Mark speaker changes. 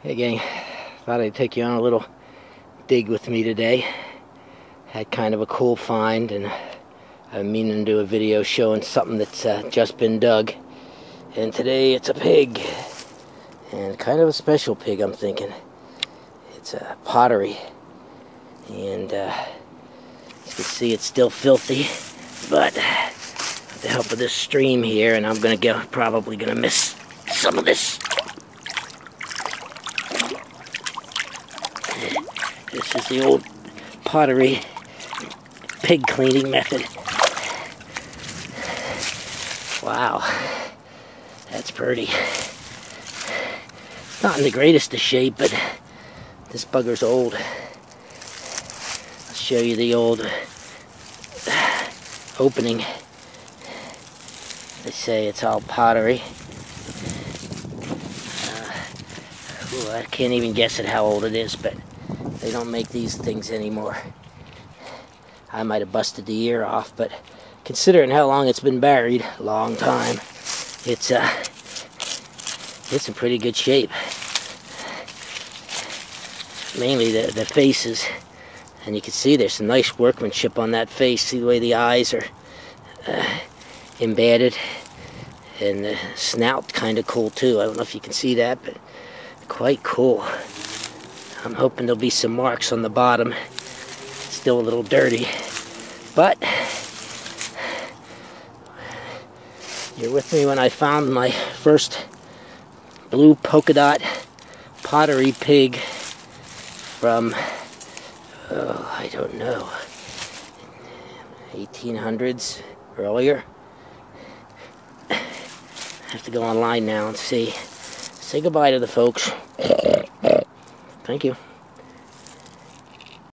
Speaker 1: Hey gang, thought I'd take you on a little dig with me today. Had kind of a cool find and I'm meaning to do a video showing something that's uh, just been dug. And today it's a pig. And kind of a special pig I'm thinking. It's a pottery. And uh, you can see it's still filthy. But with the help of this stream here and I'm gonna go probably gonna miss some of this This is the old pottery pig cleaning method. Wow, that's pretty. Not in the greatest of shape, but this bugger's old. I'll show you the old opening. They say it's all pottery. Uh, ooh, I can't even guess at how old it is, but they don't make these things anymore. I might have busted the ear off, but considering how long it's been buried, long time, it's uh, it's in pretty good shape. Mainly the, the faces, and you can see there's some nice workmanship on that face. See the way the eyes are uh, embedded, and the snout kind of cool too. I don't know if you can see that, but quite cool. I'm hoping there'll be some marks on the bottom. Still a little dirty. But you're with me when I found my first blue polka dot pottery pig from, oh, I don't know, 1800s earlier. I have to go online now and see. Say goodbye to the folks. Thank you.